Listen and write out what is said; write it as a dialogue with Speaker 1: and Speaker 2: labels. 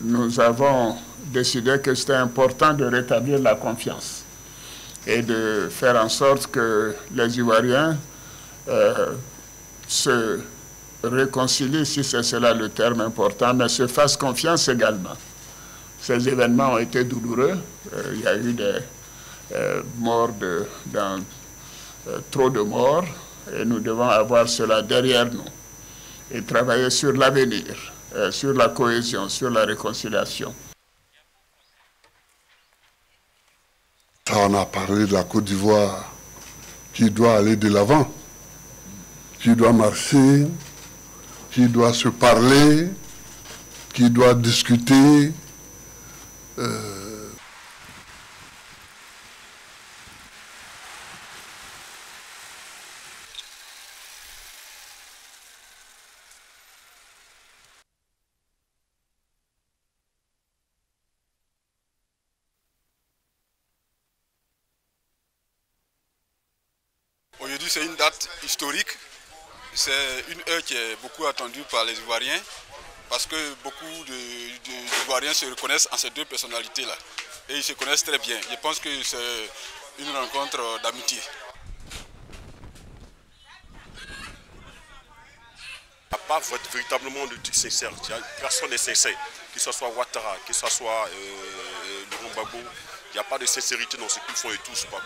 Speaker 1: Nous avons décidé que c'était important de rétablir la confiance et de faire en sorte que les Ivoiriens euh, se réconcilient, si c'est cela le terme important, mais se fassent confiance également. Ces événements ont été douloureux. Euh, il y a eu des euh, morts, de, trop de morts, et nous devons avoir cela derrière nous et travailler sur l'avenir, sur la cohésion, sur la réconciliation.
Speaker 2: On a parlé de la Côte d'Ivoire qui doit aller de l'avant, qui doit marcher, qui doit se parler, qui doit discuter.
Speaker 3: Aujourd'hui, c'est une date historique. C'est une heure qui est beaucoup attendue par les Ivoiriens parce que beaucoup d'Ivoiriens se reconnaissent en ces deux personnalités-là. Et ils se connaissent très bien. Je pense que c'est une rencontre d'amitié.
Speaker 4: Il n'y a pas véritablement de truc sincère. Personne n'est sincère. Que ce soit Ouattara, que ce soit euh, Laurent Gbagbo, il n'y a pas de sincérité dans ce qu'ils font et tout. Pas